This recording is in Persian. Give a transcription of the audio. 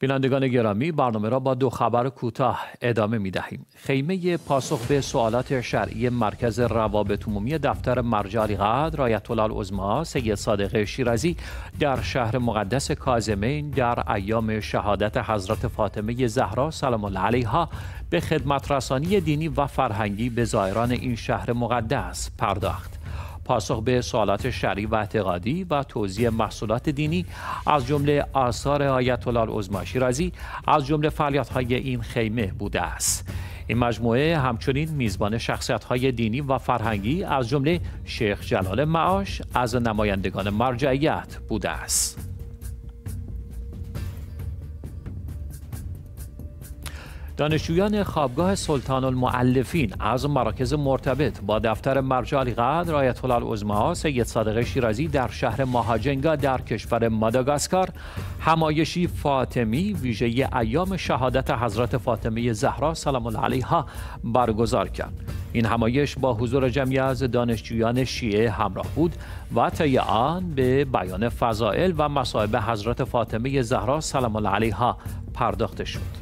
بینندگان گرامی برنامه را با دو خبر کوتاه ادامه می دهیم. خیمه پاسخ به سوالات شرعی مرکز روابط عمومی دفتر مرجع قدر آیت الله العظما سید صادق شیرازی در شهر مقدس کاظمین در ایام شهادت حضرت فاطمه زهرا سلام الله علیها به خدمت رسانی دینی و فرهنگی به زائران این شهر مقدس پرداخت. پاسخ به سوالات شرعی و اعتقادی و توضیح محصولات دینی از جمله آثار آیت الله العظما شیرازی از جمله فعالیت‌های این خیمه بوده است. این مجموعه همچنین میزبان شخصیت‌های دینی و فرهنگی از جمله شیخ جلال معاش از نمایندگان مرجعیت بوده است. دانشجویان خوابگاه سلطان المعلفین از مراکز مرتبط با دفتر مرجع قدر آیت الله سید صادق شیرازی در شهر ماهاجنگا در کشور ماداگاسکار. همایشی فاطمی ویژه ایام شهادت حضرت فاطمه زهرا سلام علیها برگزار کرد. این همایش با حضور جمعی از دانشجویان شیعه همراه بود و طی آن به بیان فضائل و مصائب حضرت فاطمه زهرا سلام الله علیها پرداخته شد.